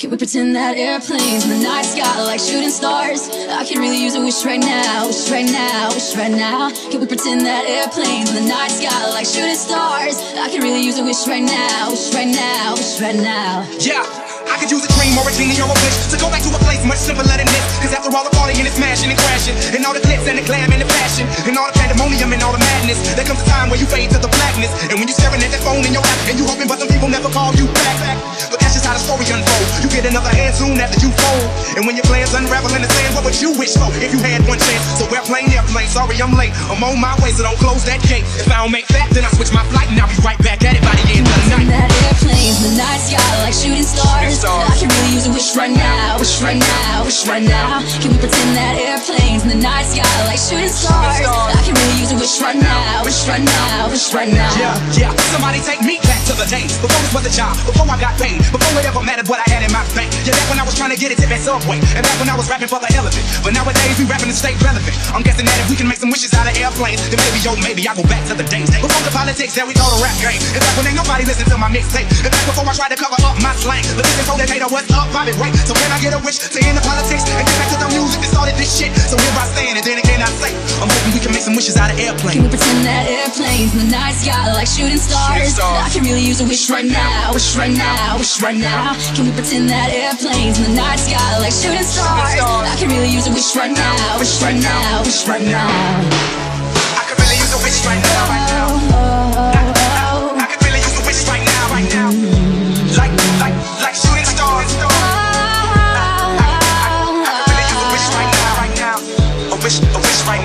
Can we pretend that airplanes in the night sky like shooting stars? I can really use a wish right now, wish right now, wish right now. Can we pretend that airplanes in the night sky like shooting stars? I can really use a wish right now, wish right now, wish right now. Yeah. I could use a dream or a genie or a wish To go back to a place much simpler than this Cause after all the partying and smashing and crashing And all the glitz and the glam and the fashion And all the pandemonium and all the madness. There comes a time where you fade to the blackness. And when you're staring at that phone in your lap And you're hoping but some people never call you back. But that's just how the story unfolds. You get another hand soon after you fold. And when your plans unravel in the sand What would you wish for if you had one chance? So airplane, airplane, sorry I'm late. I'm on my way so don't close that gate. If I don't make that then I switch my flight And I'll be right back at it by the wish right now, wish right now. Can we pretend that airplanes in the night sky like shooting stars? I can really use a wish right now, wish right now, wish right now. Yeah, yeah. Somebody take me back to the days before this was a job, before I got paid, before it ever mattered what I had in my bank. Yeah, back when I was trying to get a tip at Subway, and back when I was rapping for the elephant. But nowadays we rapping to stay relevant. I'm guessing that if we can make some wishes out of airplanes, then maybe, yo, maybe I go back to the days before the politics that we call a rap game. And back when ain't nobody listen to my mixtape, and back before I tried to cover up my slang. The listen told that hater what's up, Bobby Ray. So can I get a wish to end the politics and get back to the music that started this shit? So here I stand, and then again I say, I'm hoping we can make some wishes out of Can we pretend that airplanes in the night sky are like shooting stars? stars. I can really use a wish right now, wish right now, wish right now. Can we pretend that airplanes in the night sky are like shooting stars? stars. I can really use a wish right now, wish right now, wish right now. I could really use a wish right now, right now. I could really use a wish right now, right now. Like, like, like shooting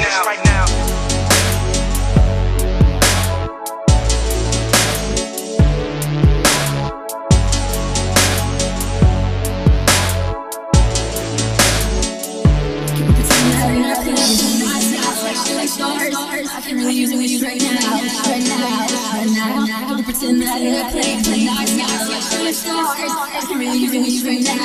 right now. Pretend that airplanes in the night sky like shooting stars? I can really wish right now,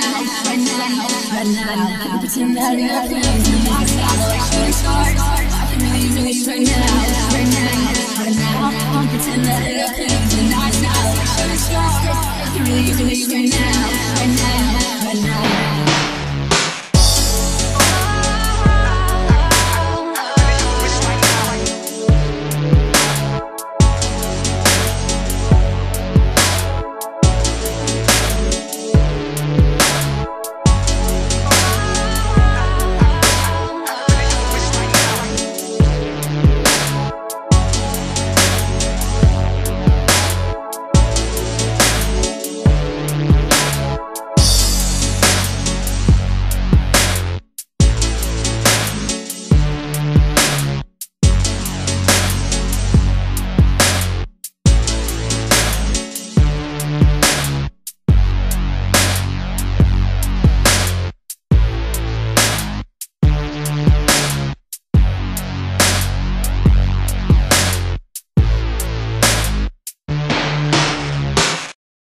right now, right now. Pretend airplanes in the sky like shooting stars? I can really right now, right now, right now. Pretend the? I really now.